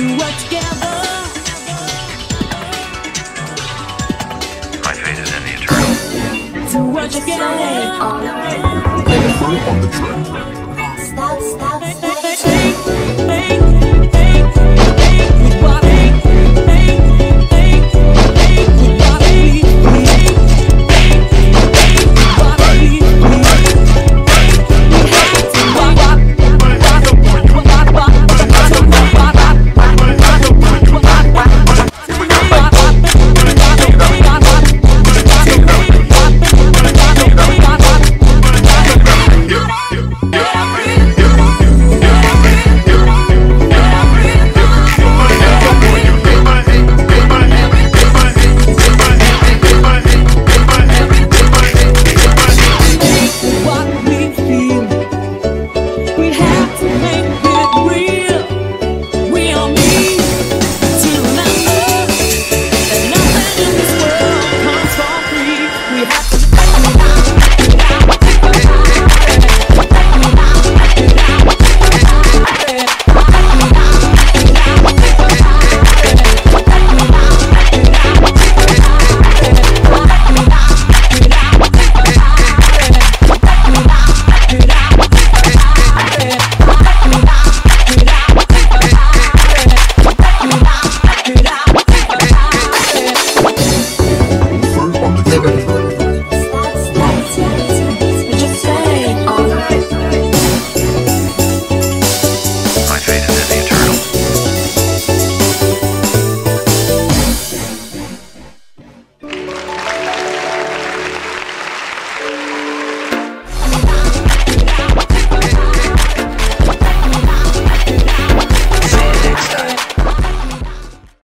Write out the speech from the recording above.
to work together. My fate is in the eternal. To work together. Colorful on. Stop, stop. to me. living